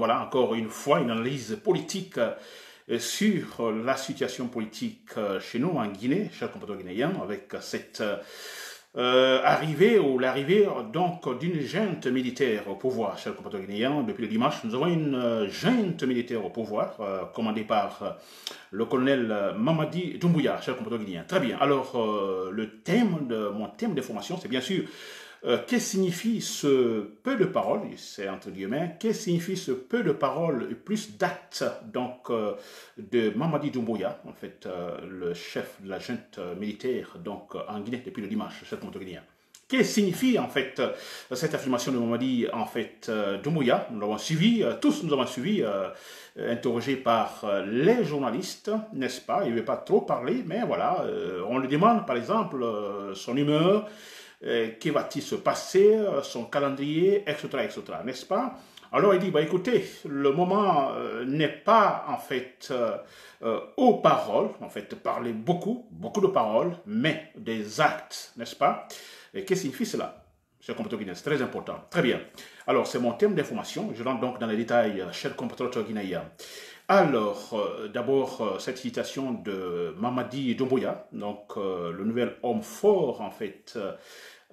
Voilà encore une fois une analyse politique euh, sur la situation politique euh, chez nous en Guinée, chers compatriotes guinéens, avec cette euh, arrivée ou l'arrivée donc d'une junte militaire au pouvoir, chers compatriotes guinéens. Depuis le dimanche, nous avons une junte militaire au pouvoir, commandée par le colonel Mamadi Doumbouya, chers compatriotes guinéens. Très bien. Alors, le thème de mon thème d'information, c'est bien sûr euh, qu'est-ce signifie ce peu de paroles, c'est entre guillemets, qu'est-ce signifie ce peu de paroles et plus d'actes euh, de Mamadi Doumbouya, en fait euh, le chef de la junte militaire donc en Guinée depuis le dimanche, chef guinéen. Qu'est-ce signifie en fait cette affirmation de Mamadi en fait Doumbouya? Nous l'avons suivi, tous nous avons suivi, interrogé par les journalistes, n'est-ce pas? Il ne veut pas trop parler, mais voilà, on lui demande par exemple son humeur. Euh, qui va-t-il se passer, euh, son calendrier, etc., etc., n'est-ce pas? Alors il dit, bah, écoutez, le moment euh, n'est pas en fait aux paroles, en fait, parler beaucoup, beaucoup de paroles, mais des actes, n'est-ce pas? Et qu'est-ce que signifie cela? Cher compatriote c'est très important. Très bien. Alors, c'est mon thème d'information. Je rentre donc dans les détails, cher compatriote guinéen. Alors, d'abord, cette citation de Mamadi Doumbouya, donc le nouvel homme fort, en fait,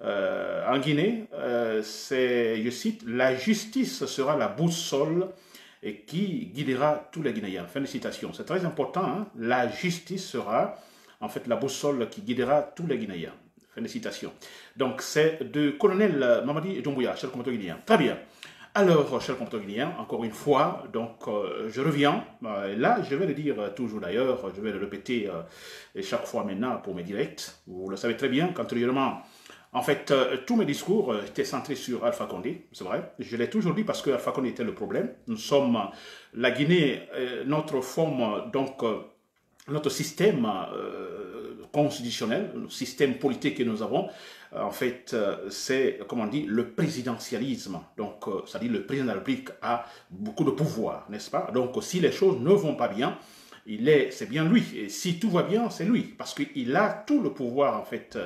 euh, en Guinée, euh, c'est, je cite, la justice sera la boussole qui guidera tous les Guinéens. Fin de citation. C'est très important. Hein. La justice sera en fait la boussole qui guidera tous les Guinéens. Fin de citation. Donc c'est de colonel Mamadi Doumbouya, cher guinéen. Très bien. Alors, cher guinéen, encore une fois, donc euh, je reviens. là, je vais le dire toujours d'ailleurs, je vais le répéter chaque fois maintenant pour mes directs. Vous le savez très bien qu'antérieurement, en fait, euh, tous mes discours euh, étaient centrés sur Alpha Condé, c'est vrai. Je l'ai toujours dit parce que Alpha Condé était le problème. Nous sommes, euh, la Guinée, notre forme, donc, notre système constitutionnel, le système politique que nous avons, en fait, c'est, comme on dit, le présidentialisme. Donc, c'est-à-dire le président de la République a beaucoup de pouvoir, n'est-ce pas? Donc, si les choses ne vont pas bien, il est, c'est bien lui. Et si tout va bien, c'est lui, parce qu'il a tout le pouvoir en fait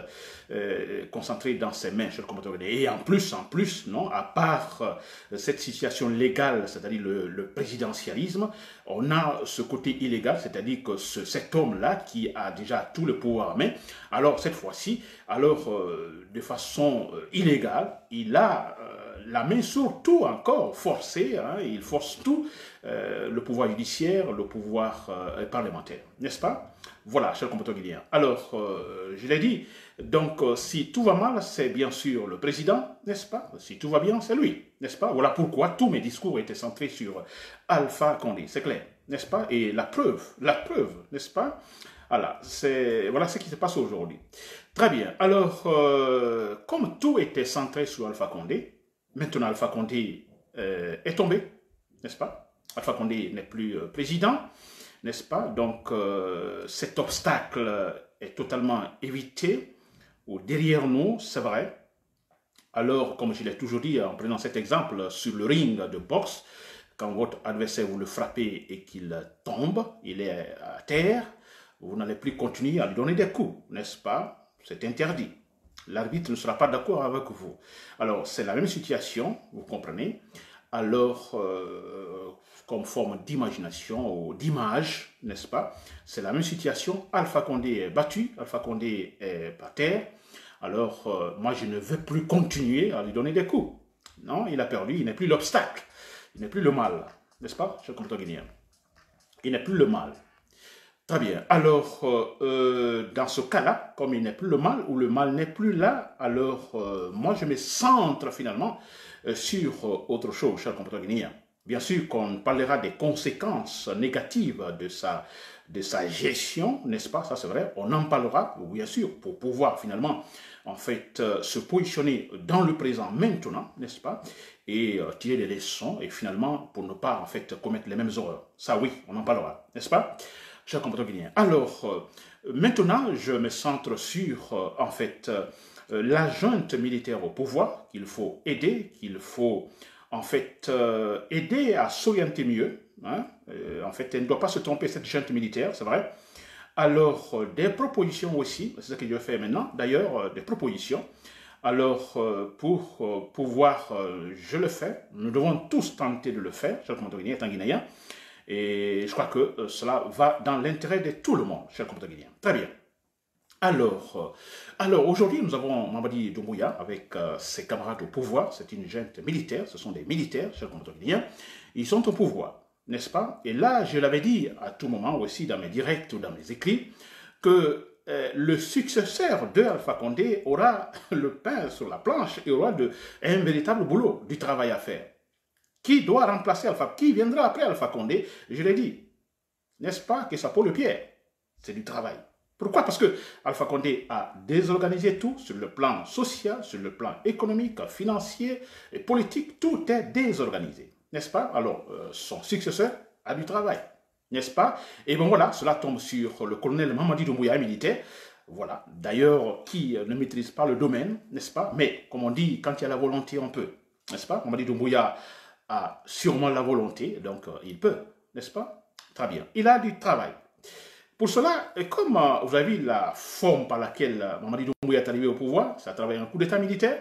euh, concentré dans ses mains, cher Et en plus, en plus, non, à part euh, cette situation légale, c'est-à-dire le, présidentialisme, on a ce côté illégal, c'est-à-dire que cet homme-là qui a déjà tout le pouvoir en main, alors cette fois-ci, alors euh, de façon illégale, il a la main sur tout encore, forcé, hein, il force tout, euh, le pouvoir judiciaire, le pouvoir euh, parlementaire, n'est-ce pas? Voilà, cher compatriote guinéen. Alors, euh, je l'ai dit, donc si tout va mal, c'est bien sûr le président, n'est-ce pas? Si tout va bien, c'est lui, n'est-ce pas? Voilà pourquoi tous mes discours étaient centrés sur Alpha Condé, c'est clair, n'est-ce pas? Et la preuve, la preuve, n'est-ce pas? Voilà, c'est voilà ce qui se passe aujourd'hui. Très bien. Alors, comme tout était centré sur Alpha Condé, Maintenant, Alpha Condé euh, est tombé, n'est-ce pas? Alpha Condé n'est plus euh, président, n'est-ce pas? Donc, euh, cet obstacle est totalement évité, ou derrière nous, c'est vrai. Alors, comme je l'ai toujours dit en prenant cet exemple, sur le ring de boxe, quand votre adversaire vous le frappez et qu'il tombe, il est à terre, vous n'allez plus continuer à lui donner des coups, n'est-ce pas? C'est interdit l'arbitre ne sera pas d'accord avec vous. Alors, c'est la même situation, vous comprenez Alors, euh, comme forme d'imagination ou d'image, n'est-ce pas C'est la même situation. Alpha Condé est battu, Alpha Condé est par terre. Alors, euh, moi, je ne veux plus continuer à lui donner des coups. Non, il a perdu, il n'est plus l'obstacle, il n'est plus le mal, n'est-ce pas, cher guinéen Il n'est plus le mal. Très bien. Alors, euh, euh, dans ce cas-là, comme il n'est plus le mal, ou le mal n'est plus là, alors euh, moi je me centre finalement sur autre chose, cher compatriote guinéen. Bien sûr qu'on parlera des conséquences négatives de sa, de sa gestion, n'est-ce pas? Ça c'est vrai, on en parlera, bien sûr, pour pouvoir finalement en fait se positionner dans le présent maintenant, n'est-ce pas? Et tirer des leçons et finalement pour ne pas en fait commettre les mêmes erreurs. Ça oui, on en parlera, n'est-ce pas? Chers compatriotes guinéens. Alors, euh, maintenant, je me centre sur, euh, en fait, euh, la junte militaire au pouvoir, qu'il faut aider, qu'il faut, en fait, aider à s'orienter mieux. Hein. en fait, elle ne doit pas se tromper, cette junte militaire, c'est vrai. Alors, des propositions aussi, c'est ce que je fais maintenant, d'ailleurs, des propositions. Alors, pour pouvoir, je le fais, nous devons tous tenter de le faire, compatriotes guinéens, étant guinéen, et je crois que cela va dans l'intérêt de tout le monde, cher compatriotes. Très bien. Alors, alors aujourd'hui, nous avons Mamadi Doumbouya avec ses camarades au pouvoir. C'est une junte militaire, ce sont des militaires, chers compatriotes. Ils sont au pouvoir, n'est-ce pas? Et là, je l'avais dit à tout moment aussi dans mes directs ou dans mes écrits, que euh, le successeur de Alpha Condé aura le pain sur la planche et aura un véritable boulot, du travail à faire. Qui doit remplacer Alpha? Qui viendra après Alpha Condé? Je l'ai dit. N'est-ce pas que ça pour le pied? C'est du travail. Pourquoi? Parce que Alpha Condé a désorganisé tout sur le plan social, sur le plan économique, financier et politique. Tout est désorganisé. N'est-ce pas? Alors, euh, son successeur a du travail. N'est-ce pas? Et bon voilà, cela tombe sur le colonel Mamadi Doumbouya, militaire, voilà, d'ailleurs, qui ne maîtrise pas le domaine, n'est-ce pas? Mais, comme on dit, quand il y a la volonté, on peut, n'est-ce pas? Mamadi Doumbouya a sûrement la volonté, donc euh, il peut, n'est-ce pas? Très bien. Il a du travail. Pour cela, comme euh, vous avez vu la forme par laquelle euh, Mamadi Doumbouya est arrivé au pouvoir, ça a travaillé un coup d'état militaire,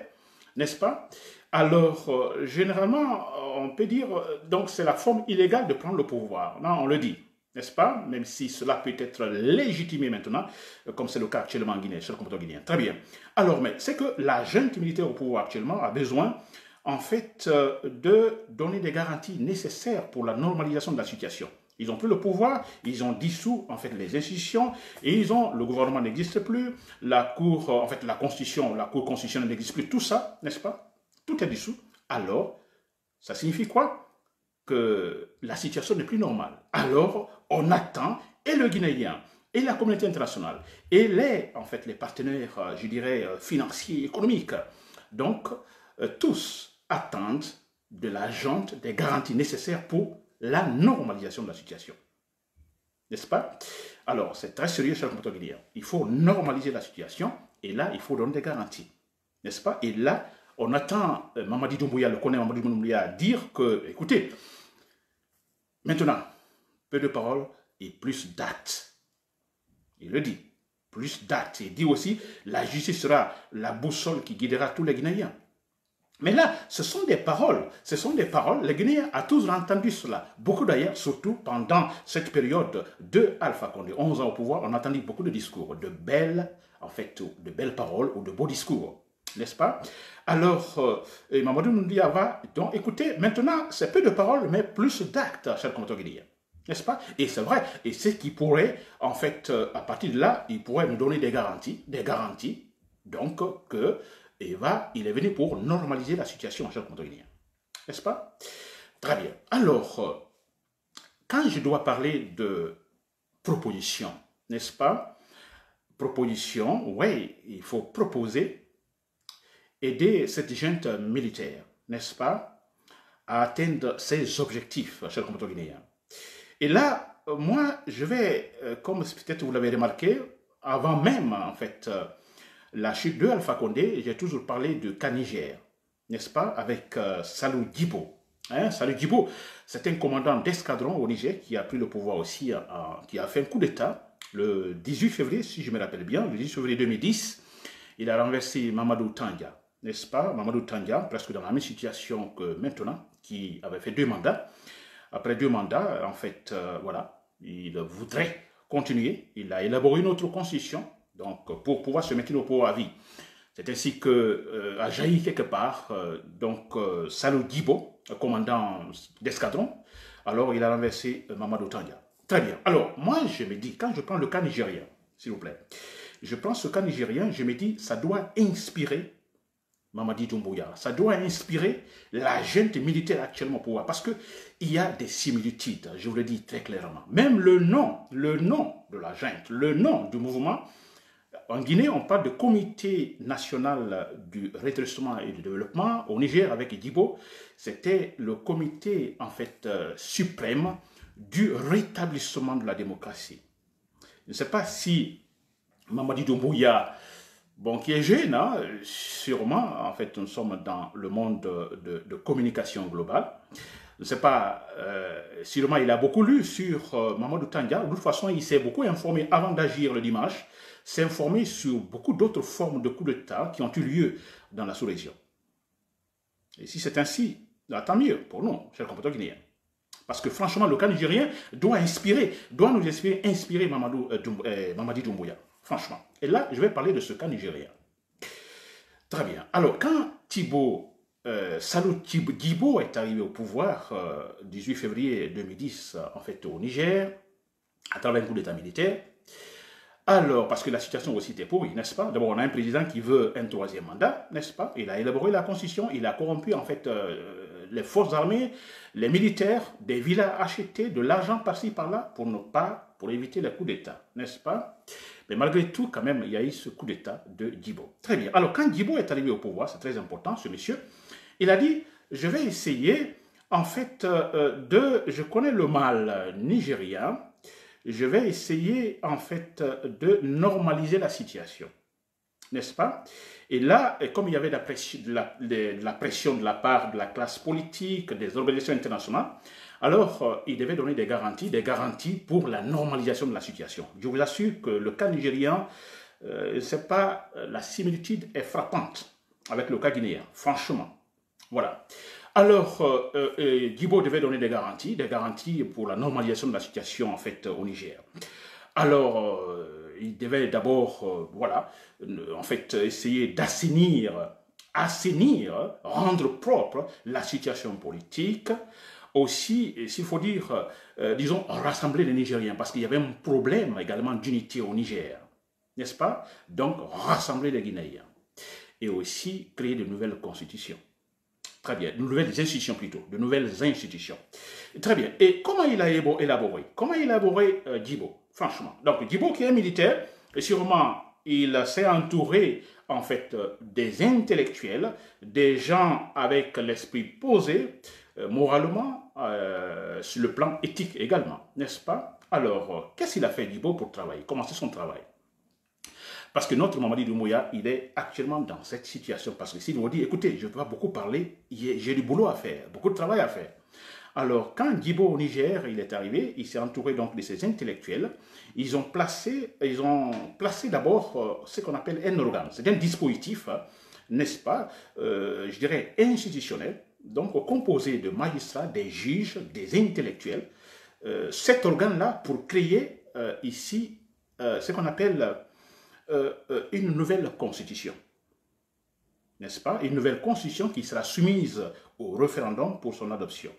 n'est-ce pas? Alors, euh, généralement, on peut dire, euh, donc c'est la forme illégale de prendre le pouvoir. Non, on le dit, n'est-ce pas? Même si cela peut être légitimé maintenant, euh, comme c'est le cas actuellement en Guinée, sur le compteur guinéen. Très bien. Alors, mais c'est que la junte militaire au pouvoir actuellement a besoin, en fait, de donner des garanties nécessaires pour la normalisation de la situation. Ils ont plus le pouvoir, ils ont dissous en fait les institutions et ils ont le gouvernement n'existe plus, la cour en fait la constitution, la cour constitutionnelle n'existe plus, tout ça, n'est-ce pas? Tout est dissous, alors ça signifie quoi? Que la situation n'est plus normale. Alors on attend, et le Guinéen, et la communauté internationale, et les, en fait, les partenaires, euh, je dirais, euh, financiers, économiques, donc euh, tous attendent de la junte des garanties nécessaires pour la normalisation de la situation. N'est-ce pas? Alors, c'est très sérieux, cher compatriotes guinéen. Il faut normaliser la situation, et là, il faut donner des garanties. N'est-ce pas? Et là, on attend euh, Mamadi Doumbouya, le connaît Mamadi Doumbouya, dire que, écoutez, maintenant, peu de paroles et plus d'actes. Il le dit, plus d'actes. Il dit aussi, la justice sera la boussole qui guidera tous les Guinéens. Mais là, ce sont des paroles, ce sont des paroles, les Guinéens ont tous entendu cela. Beaucoup d'ailleurs, surtout pendant cette période de Alpha Condé, 11 ans au pouvoir, on a entendu beaucoup de discours, de belles, en fait, de belles paroles ou de beaux discours. N'est-ce pas? Alors, euh, Mamadou Nundia va donc écoutez, maintenant, c'est peu de paroles, mais plus d'actes, cher Guinéen. N'est-ce pas? Et c'est vrai, et c'est qui pourrait, en fait, euh, à partir de là, il pourrait nous donner des garanties, des garanties, donc, que va, il est venu pour normaliser la situation, cher Guinéen. N'est-ce pas? Très bien. Alors, euh, quand je dois parler de proposition, n'est-ce pas? Proposition, oui, il faut proposer aider cette junte militaire, n'est-ce pas, à atteindre ses objectifs, compatriotes guinéens. Et là, moi, je vais, euh, comme peut-être vous l'avez remarqué, avant même, en fait, euh, la chute de Alpha Condé, j'ai toujours parlé de Caniger, n'est-ce pas, avec euh, Salou Djibo. Hein, Salou Djibo, c'est un commandant d'escadron au Niger qui a pris le pouvoir aussi, qui a fait un coup d'État le 18 février, si je me rappelle bien, le 18 février 2010. Il a renversé Mamadou Tanga n'est-ce pas, Mamadou Tandia, presque dans la même situation que maintenant, qui avait fait deux mandats. Après deux mandats, en fait, euh, voilà, il voudrait continuer. Il a élaboré une autre constitution, donc pour pouvoir se mettre au pouvoir à vie. C'est ainsi que euh, jailli quelque part, euh, donc Salou Dibo, commandant d'escadron. Alors il a renversé Mamadou Tandia. Très bien. Alors moi je me dis, quand je prends le cas nigérien, s'il vous plaît, je prends ce cas nigérien, je me dis, ça doit inspirer Mamadi Doumbouya. Ça doit inspirer la junte militaire actuellement au pouvoir parce qu'il y a des similitudes, je vous le dis très clairement. Même le nom, le nom de la junte, le nom du mouvement, en Guinée, on parle de Comité national du redressement et du développement. Au Niger, avec Dibo, c'était le comité en fait euh, suprême du rétablissement de la démocratie. Je ne sais pas si Mamadi Doumbouya bon, qui est jeune, hein, sûrement, en fait, nous sommes dans le monde de, communication globale. Je ne sais pas, euh, sûrement il a beaucoup lu sur euh, Mamadou Tanga. De toute façon, il s'est beaucoup informé avant d'agir le dimanche s'informer sur beaucoup d'autres formes de coups d'État qui ont eu lieu dans la sous-région. Et si c'est ainsi, tant mieux pour nous, chers compatriotes guinéens. Parce que franchement, le cas nigérien doit inspirer, doit nous inspirer, inspirer Mamadou, euh, euh, Mamadi Doumbouya. Franchement. Et là, je vais parler de ce cas nigérien. Très bien. Alors, quand Thibaut, euh, Salou Thibaut est arrivé au pouvoir, 18 février 2010, en fait, au Niger, à travers un coup d'État militaire, alors, parce que la situation aussi était pourrie, n'est-ce pas? D'abord, on a un président qui veut un troisième mandat, n'est-ce pas? Il a élaboré la constitution, il a corrompu en fait les forces armées, les militaires, des villas achetées, de l'argent par-ci par-là pour ne pas, pour éviter le coup d'État, n'est-ce pas? Mais malgré tout, quand même, il y a eu ce coup d'État de Djibo. Très bien. Alors, quand Djibo est arrivé au pouvoir, c'est très important, ce monsieur, il a dit, je vais essayer, en fait, euh, de, je connais le mal nigérien, je vais essayer, en fait, de normaliser la situation n'est-ce pas? Et là, comme il y avait de la, pression, de, la, part de la classe politique, des organisations internationales, alors euh, il devait donner des garanties, des garanties pour la normalisation de la situation. Je vous assure que le cas nigérien, euh, c'est pas la similitude est frappante avec le cas guinéen, franchement. Voilà. Alors, euh, Gibo devait donner des garanties, des garanties pour la normalisation de la situation fait au Niger. Alors, il devait d'abord, euh, voilà, en fait, essayer d'assainir, assainir, rendre propre la situation politique. Aussi, s'il faut dire, euh, disons, rassembler les Nigériens, parce qu'il y avait un problème également d'unité au Niger, n'est-ce pas? Donc, rassembler les Guinéens. Et aussi créer de nouvelles constitutions. Très bien, de nouvelles institutions plutôt, de nouvelles institutions. Très bien. Et comment il a élaboré? Comment il a élaboré euh, franchement. Donc, Djibo qui est militaire, sûrement, il s'est entouré, en fait, des intellectuels, des gens avec l'esprit posé, euh, moralement, euh, sur le plan éthique également, n'est-ce pas? Alors, euh, qu'est-ce qu'il a fait Djibo pour travailler? Commencer son travail? Parce que notre Mamadi Doumbouya, il est actuellement dans cette situation. Parce que s'il nous dit, écoutez, je ne peux pas beaucoup parler, j'ai du boulot à faire, beaucoup de travail à faire. Alors, quand Djibo au Niger, il est arrivé, il s'est entouré donc de ces intellectuels. Ils ont placé, placé d'abord euh, ce qu'on appelle un organe. C'est un dispositif, hein, n'est-ce pas, euh, je dirais institutionnel, donc composé de magistrats, des juges, des intellectuels. Euh, cet organe-là pour créer ici ce qu'on appelle une nouvelle constitution n'est-ce pas? Une nouvelle constitution qui sera soumise au référendum pour son adoption.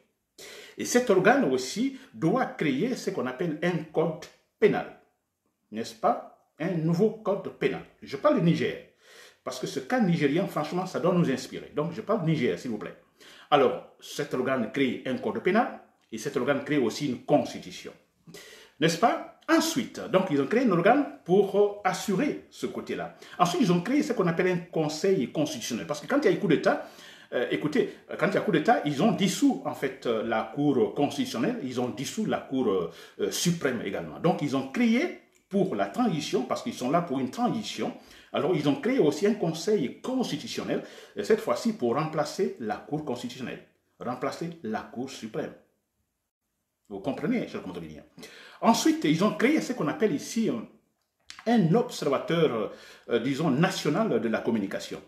Et cet organe aussi doit créer ce qu'on appelle un code pénal. N'est-ce pas? Un nouveau code pénal. Je parle du Niger. Parce que ce cas nigérien, franchement, ça doit nous inspirer. Donc, je parle du Niger, s'il vous plaît. Alors, cet organe crée un code pénal et cet organe crée aussi une constitution. N'est-ce pas? Ensuite, donc, ils ont créé un organe pour assurer ce côté-là. Ensuite, ils ont créé ce qu'on appelle un conseil constitutionnel. Parce que quand il y a un coup d'État, euh, écoutez, quand il y a coup d'État, ils ont dissous en fait euh, la Cour constitutionnelle, ils ont dissous la Cour euh, suprême également. Donc ils ont créé pour la transition, parce qu'ils sont là pour une transition, alors ils ont créé aussi un conseil constitutionnel, cette fois-ci pour remplacer la Cour constitutionnelle, remplacer la Cour suprême. Vous comprenez, chers compatriotes Ensuite, ils ont créé ce qu'on appelle ici un observateur, disons, national de la communication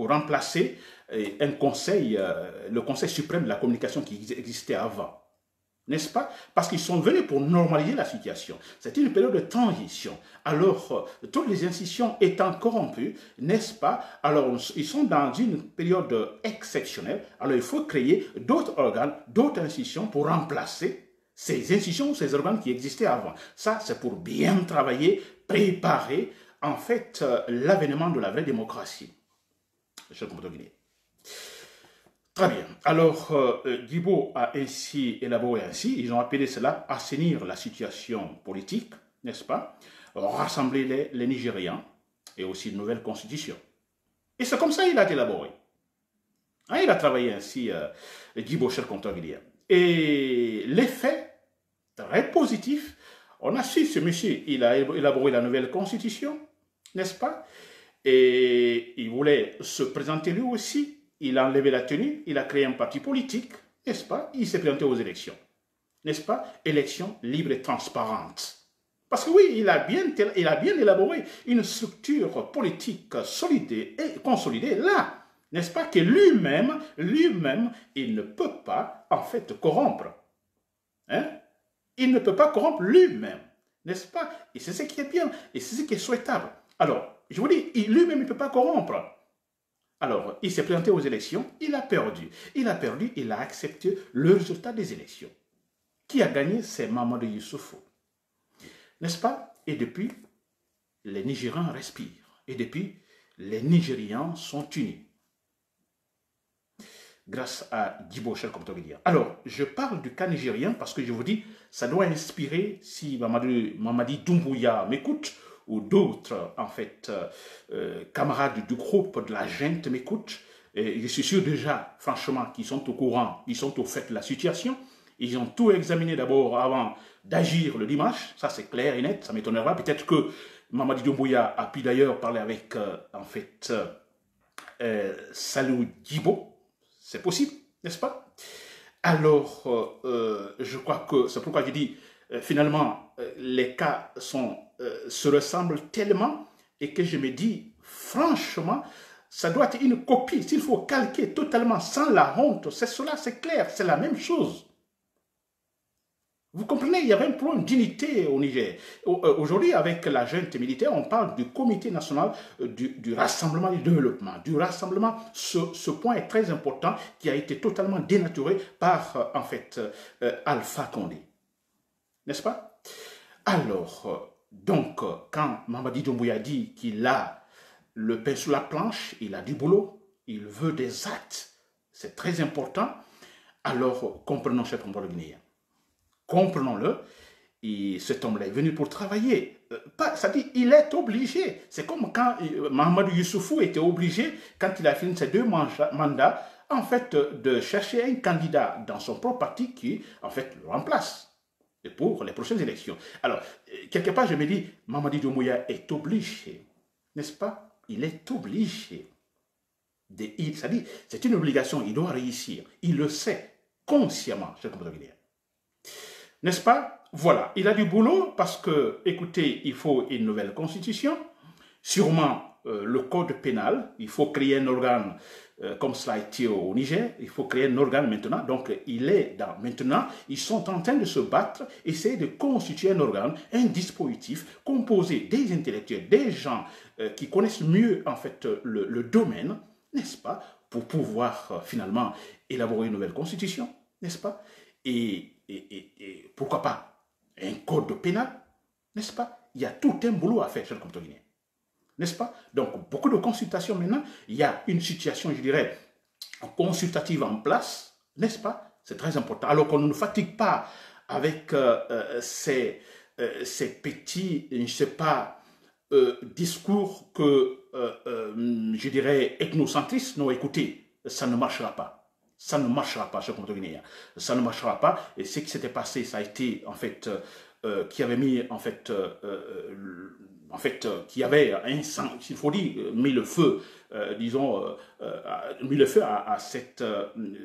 pour remplacer euh, un conseil, euh, le conseil suprême de la communication qui existait avant. N'est-ce pas? Parce qu'ils sont venus pour normaliser la situation. C'est une période de transition. Alors, euh, toutes les institutions étant corrompues, n'est-ce pas? Alors, ils sont dans une période exceptionnelle. Alors, il faut créer d'autres organes, d'autres institutions pour remplacer ces institutions, ces organes qui existaient avant. Ça, c'est pour bien travailler, préparer, en fait, l'avènement de la vraie démocratie. Très bien. Alors, euh, a ainsi élaboré ainsi, ils ont appelé cela assainir la situation politique, n'est-ce pas? Rassembler les, les, Nigérians et aussi une nouvelle constitution. Et c'est comme ça qu'il a élaboré. Hein, il a travaillé ainsi, euh, Djibo, cher Et l'effet très positif, on a su ce monsieur, il a élaboré la nouvelle constitution, n'est-ce pas? Et il voulait se présenter lui aussi. Il a enlevé la tenue, il a créé un parti politique, n'est-ce pas? Il s'est présenté aux élections. N'est-ce pas? Élections libres et transparentes. Parce que oui, il a bien, a élaboré une structure politique solide et consolidée là, n'est-ce pas, que lui-même, lui-même, il ne peut pas, en fait, corrompre. Hein? Il ne peut pas corrompre lui-même, n'est-ce pas? Et c'est ce qui est bien, et c'est ce qui est souhaitable. Alors, je vous dis, lui-même, il ne peut pas corrompre. Alors, il s'est présenté aux élections, il a perdu. Il a perdu, il a accepté le résultat des élections. Qui a gagné? C'est Mamadou Youssoufou. N'est-ce pas? Et depuis, les Nigériens respirent. Et depuis, les Nigérians sont unis. Grâce à Djibo comme dire. Alors, je parle du cas nigérien parce que je vous dis, ça doit inspirer, si Mamadi Doumbouya m'écoute, ou d'autres, en fait, euh, euh, camarades du groupe de la gente m'écoutent, je suis sûr déjà, franchement, qu'ils sont au courant, ils sont au fait de la situation. Ils ont tout examiné d'abord avant d'agir le dimanche, ça c'est clair et net, ça m'étonnera. Peut-être que Mamadi Doumbouya a pu d'ailleurs parler avec, euh, en fait, euh, Salou Djibo, c'est possible, n'est-ce pas? Alors, je crois que c'est pourquoi j'ai dit, finalement, les cas sont euh, se ressemblent tellement et que je me dis, franchement, ça doit être une copie. S'il faut calquer totalement sans la honte, c'est cela, c'est clair, c'est la même chose. Vous comprenez, il y avait un problème d'unité au Niger. Euh, aujourd'hui, avec la junte militaire, on parle du comité national euh, du, rassemblement du développement. Du rassemblement, ce, point est très important qui a été totalement dénaturé par, en fait, Alpha Condé. N'est-ce pas? Alors, donc, quand Mamadi Doumbouya dit qu'il a le pain sur la planche, il a du boulot, il veut des actes, c'est très important, alors comprenons cet homme guinéen. Comprenons-le, et cet homme-là est venu pour travailler. Euh, ça dit, il est obligé. C'est comme quand euh, Mahamadou Youssoufou était obligé, quand il a fini ses deux mandats, en fait, de chercher un candidat dans son propre parti qui, en fait, le remplace pour les prochaines élections. Alors, euh, quelque part, je me dis, Mamadi Doumbouya est obligé, n'est-ce pas? Il est obligé. C'est-à-dire, c'est une obligation, il doit réussir. Il le sait, consciemment, cher compatriote N'est-ce pas? Voilà, il a du boulot parce que, écoutez, il faut une nouvelle constitution, sûrement euh, le code pénal, il faut créer un organe euh, comme cela été au Niger, il faut créer un organe maintenant. Donc, il est dans, maintenant, ils sont en train de se battre, essayer de constituer un organe, un dispositif composé des intellectuels, des gens euh, qui connaissent mieux, en fait, le, domaine, n'est-ce pas, pour pouvoir finalement élaborer une nouvelle constitution, n'est-ce pas? Et, et, pourquoi pas un code pénal, n'est-ce pas? Il y a tout un boulot à faire, cher Guinéen n'est-ce pas? Donc, beaucoup de consultations maintenant. Il y a une situation, je dirais, consultative en place, n'est-ce pas? C'est très important. Alors qu'on ne fatigue pas avec euh, euh, ces, euh, ces, petits, je ne sais pas, discours que, je dirais, ethnocentristes. Non, écoutez, ça ne marchera pas. Ça ne marchera pas, cher Guinéen. Ça ne marchera pas. Et ce qui s'était passé, ça a été, en fait, qui avait mis, en fait, en fait, euh, qui avait, s'il faut dire, euh, mis le feu, euh, disons, mis le feu à, cette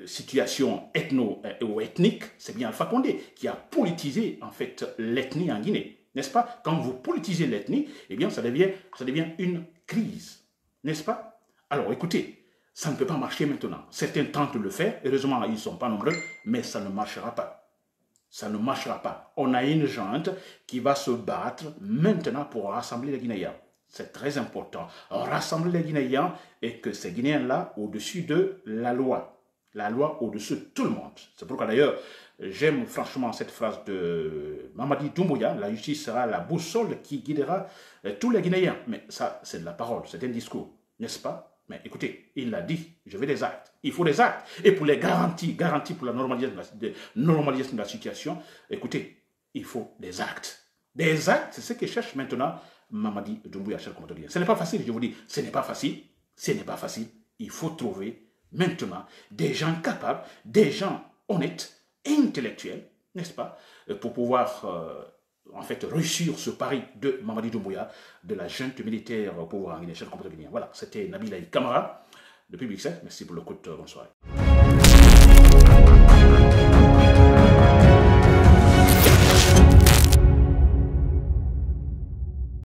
situation ethno ou ethnique, c'est bien Alpha Condé qui a politisé, en fait, l'ethnie en Guinée. N'est-ce pas? Quand vous politisez l'ethnie, eh bien, ça devient, ça devient une crise. N'est-ce pas? Alors, écoutez, ça ne peut pas marcher maintenant. Certains tentent de le faire, heureusement, ils ne sont pas nombreux, mais ça ne marchera pas ça ne marchera pas. On a une gente qui va se battre maintenant pour rassembler les Guinéens. C'est très important. Rassembler les Guinéens et que ces Guinéens-là au-dessus de la loi. La loi au-dessus de tout le monde. C'est pourquoi d'ailleurs, j'aime franchement cette phrase de Mamadi Doumbouya, la justice sera la boussole qui guidera tous les Guinéens. Mais ça, c'est de la parole, c'est un discours, n'est-ce pas? Mais écoutez, il l'a dit, je veux des actes. Il faut des actes. Et pour les garanties, garanties pour la normalisation de la, situation, écoutez, il faut des actes. Des actes, c'est ce que cherche maintenant Mamadi Doumbouya, cher Ce n'est pas facile, je vous dis, ce n'est pas facile. Ce n'est pas facile. Il faut trouver maintenant des gens capables, des gens honnêtes, intellectuels, n'est-ce pas, pour pouvoir euh, en fait réussir ce pari de Mamadi Doumbouya de la junte militaire au pouvoir. En Guinée-Chef Voilà, c'était Nabila Kamara de Public Merci pour le coup.